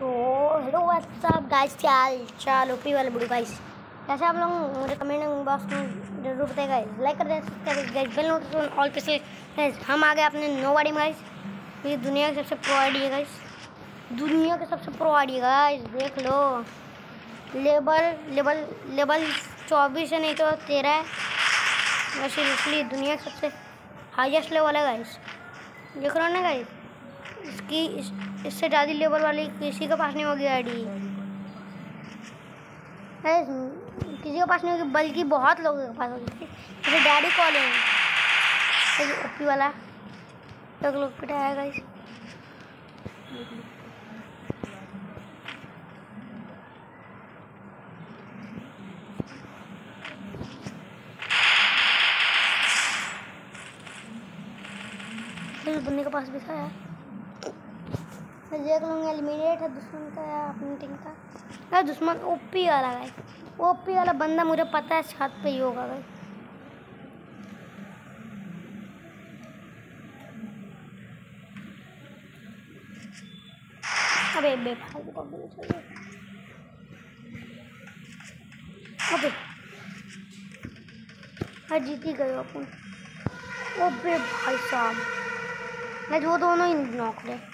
तो hello what's up guys क्या हाल चाल? ओपी वाले बुढ़ी गाइस कैसे आप लोग? मुझे कमेंट बॉक्स में ज़रूर बताएगा लाइक कर दें सब्सक्राइब बेल नोटिफिकेशन ऑल पे से। गाइस हम आ गए अपने नो वाड़ी में गाइस ये दुनिया के सबसे प्रो आईडी है गाइस दुनिया के सबसे प्रो आईडी है गाइस देख लो। लेबल लेबल लेवल चौबीस है नहीं तो तेरह है वैसे इसलिए दुनिया के सबसे हाईएस्ट लेवल है गाइस देख रहे हो ना गाइस इसकी इस, इससे ज़्यादा लेवल वाली किसी के पास नहीं होगी आईडी किसी के पास नहीं होगी, बल्कि बहुत लोगों के पास होगी। जैसे डैडी कॉल है। ओपी वाला तक लोग पिटाया गाइस बंदे के पास भी था यार। मैं देख लूँगा एलिमिनेट है दुश्मन का या अपनी टीम का। अरे दुश्मन ओपी वाला है ओपी वाला बंदा मुझे पता है छत पे ही होगा भाई। अबे बेफालतू का बोल अबे। हाँ जीत ही गए अपन ओबे भाई साहब, मैं वो दोनों ही नौक रहे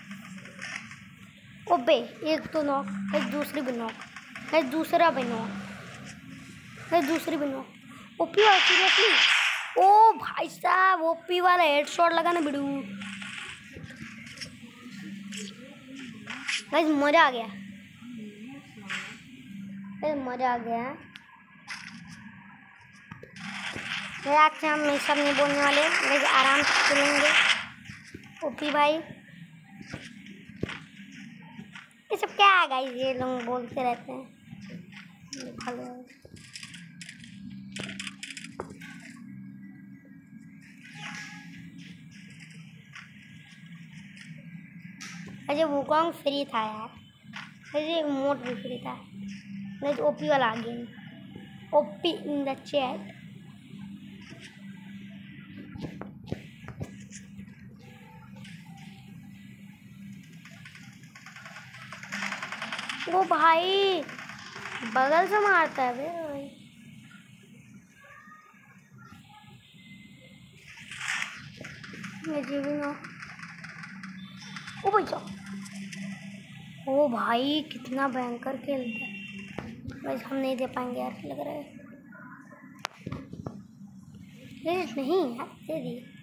ओबे, एक तो नॉक है दूसरी भी नॉक है दूसरा भी नॉक है दूसरी भी नॉक। ओपी वाला सीरियसली ओ भाई साहब, ओपी वाला हेड शॉट लगा ना बिड़ू। गाइस मज़ा आ गया। गाइस मज़ा आ गया। हम सब नहीं बोलने वाले। आराम से चलेंगे ओपी भाई ये सब क्या है गाइस ये लोग बोलते रहते हैं। अजय वुकॉन्ग फ्री था यार? अजय मोट भी फ्री था। नहीं तो ओपी वाला आ गया। ओपी इन द चैट वो भाई बगल से मारता है बे भाई ओ भाई ओ भाई कितना भयंकर खेलता है बस हम नहीं दे पाएँगे यार लग रहा है नहीं यार दे दी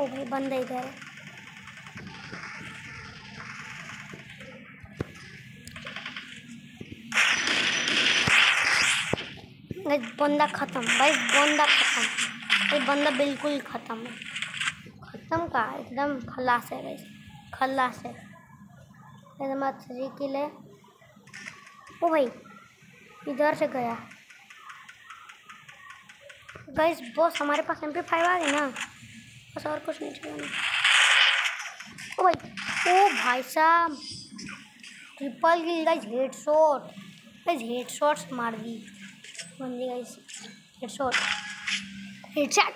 ओ भाई बंद है इधर। बंदा ख़त्म, भाई, बंदा ख़त्म। भाई, बंदा बिल्कुल ख़त्म है। ख़त्म का? एकदम खलास है भाई। खलास है। एकदम अच्छी किल है ओ भाई, इधर से गया। गाइस बॉस हमारे पास एम पी फाइव आ गई ना? बस और कुछ नहीं चाहिए। ओ भाई ओ भाई साहब triple kill guys head shot guys head shots मार दी। बंदी guys head shot head shot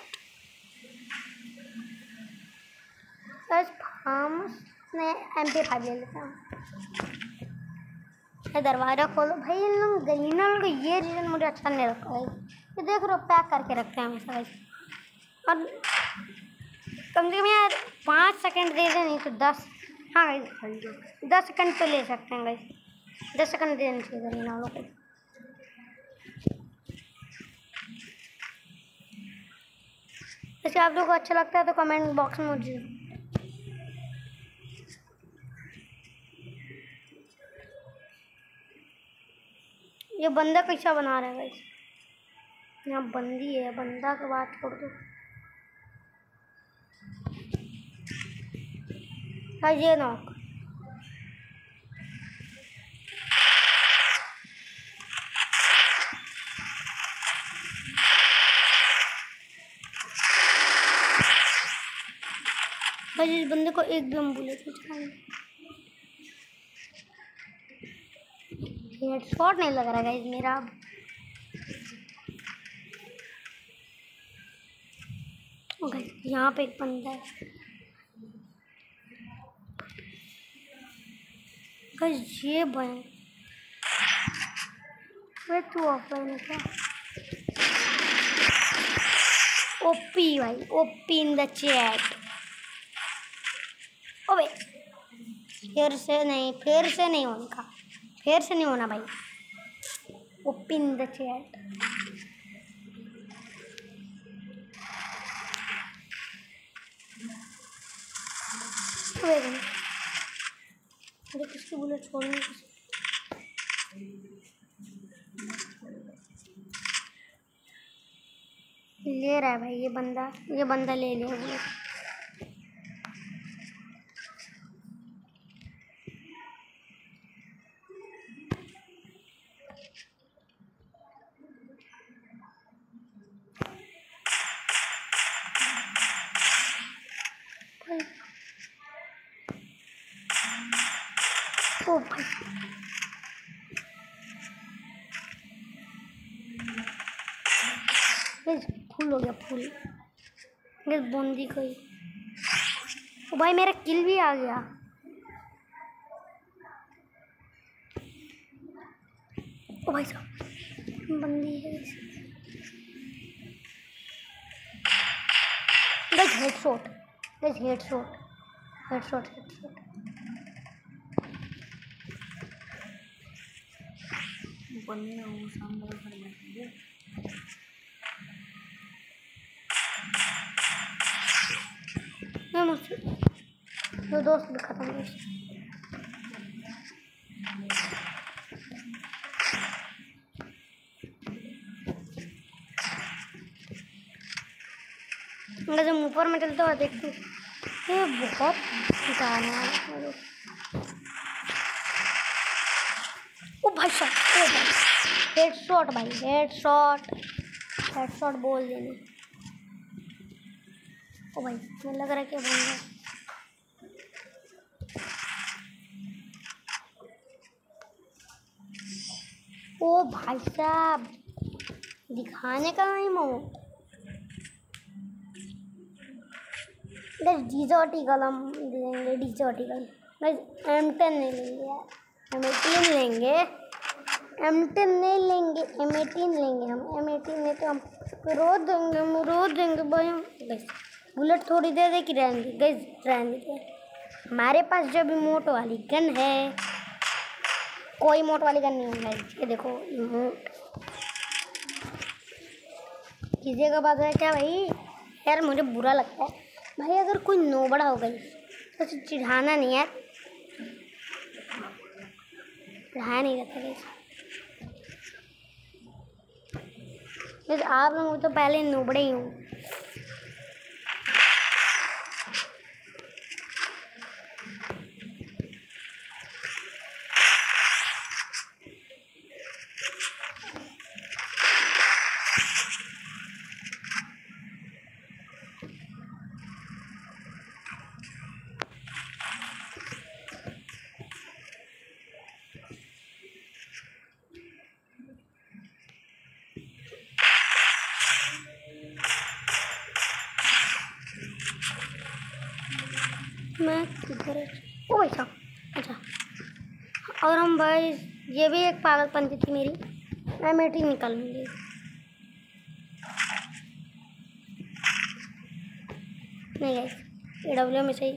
guys हम ने एम पी फाइव ले लेते हैं दरवाज़ा खोलो। भाई इन लोग गलीना लोग, ये रीज़न मुझे अच्छा नहीं लगता। है ये देख रहे हो, पैक करके रखते हैं हमेशा और कम से कम यार पाँच सेकंड दे दें, नहीं तो दस। हाँ गाइस दस सेकंड तो ले सकते हैं गाइस दस सेकंड देना चाहिए गरीना वालों को आप लोगों को अच्छा लगता है तो कमेंट बॉक्स में मुझे ये बंदा कैसा बना रहा है गाइस यहाँ बंदी है, बंदा के बात छोड़ दो। हाँ नॉक बस इस बंदे को एक भी थे हेड शॉट नहीं लग रहा गाइस मेरा। यहाँ पे एक बंदा है। गाइस ये बन वे तू ऑफलाइन क्या ओपी भाई ओपी इन द चैट ओबे फिर से नहीं फिर से नहीं होने फिर से नहीं होना भाई ओपी इन द चैट अरे किसकी बुलेट छोड़नी ले रहा है भाई ये बंदा ये बंदा ले लिया। ओ भाई फूल हो गया, फूल। बूंदी कोई ओ भाई, मेरा किल भी आ गया। ओ भाई साहब, बंदी है। Guys headshot guys headshot headshot headshot पन्ने वो सामने मैं दो दोस्त खत्म मैं जब ऊपर में चलता हुआ देखती बहुत है। हेड शॉट भाई हेड शॉट हेड शॉट बोल देने ओ भाई, मुझे लग रहा है क्या बन गया ओ भाई साहब, दिखाने का नहीं मो। डिजर्टिकल हम देंगे डिजर्टिकल बस एम टेन नहीं लेंगे एम एटीन लेंगे। एम टेन नहीं लेंगे एम एटीन लेंगे हम। एम एटीन नहीं तो हम रो देंगे, हम रो देंगे भाई हम। बस बुलेट थोड़ी देर दे कि रहने दे गई रहने हमारे पास जो भी मोट वाली गन है, कोई मोट वाली गन नहीं है। ये देखो किसी का बात है क्या भाई? यार, मुझे बुरा लगता है। भाई, अगर कोई नोबड़ा हो गई तो चिढ़ाना नहीं यार चिढ़ाया नहीं रहता बस आप लोग तो पहले नुबड़े ही हूँ। मैं किधर ओ भाई साहब अच्छा। और हम भाई, ये भी एक पागलपंती थी मेरी। मैं मेटी निकालूँगी नहीं गई ए डब्ल्यू में सही।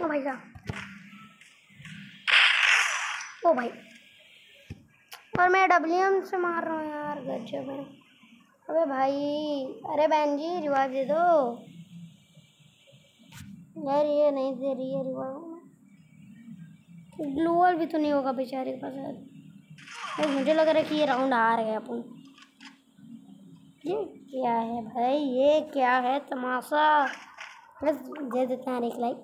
ओ भाई साहब। ओ भाई। और मैं डब्ल्यू एम से मार रहा हूँ। गजब है अबे भाई, अरे बहन जी, रिवाज दे दो। यार ये नहीं दे रही है रिवाज। ग्लूअल भी तो नहीं होगा बेचारे के पास यार। मुझे लग रहा है कि ये राउंड हार गए अपन। ये क्या है भाई? ये क्या है तमाशा? बस दे देते हैं एक लाइक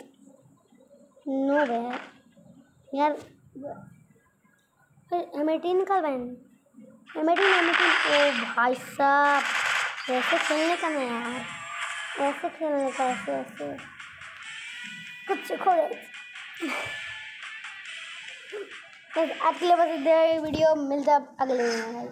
नो यार यार एम निकाल बहन। एम मम्मी की ओ भाई साहब, ऐसे खेलने का नहीं यार। ऐसे खेलने का, ऐसे ऐसे। कुछ सीखो आज के लिए बस इधर वीडियो, मिलता अगले में।